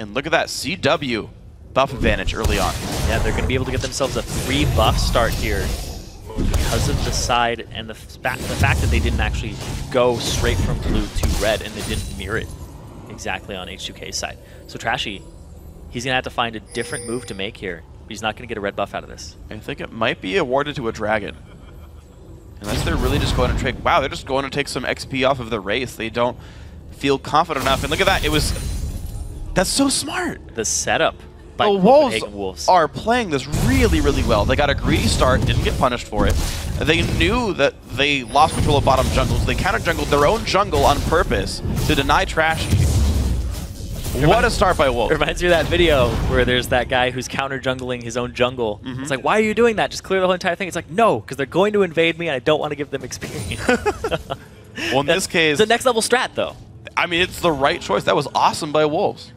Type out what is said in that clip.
And look at that CW buff advantage early on. Yeah, they're going to be able to get themselves a free buff start here because of the side and the, fa the fact that they didn't actually go straight from blue to red and they didn't mirror it exactly on H2K's side. So Trashy, he's going to have to find a different move to make here. He's not going to get a red buff out of this. I think it might be awarded to a dragon. Unless they're really just going to take... Wow, they're just going to take some XP off of the wraiths. They don't feel confident enough. And look at that. It was... That's so smart. The setup by the Wolves, Wolves are playing this really, really well. They got a greedy start, didn't get punished for it. They knew that they lost control of bottom jungles. They counter jungled their own jungle on purpose to deny Trashy. What a start by Wolf. Reminds me of that video where there's that guy who's counter jungling his own jungle. Mm -hmm. It's like, why are you doing that? Just clear the whole entire thing. It's like, no, because they're going to invade me and I don't want to give them experience. well, in this case... It's a next level strat, though. I mean, it's the right choice. That was awesome by Wolves.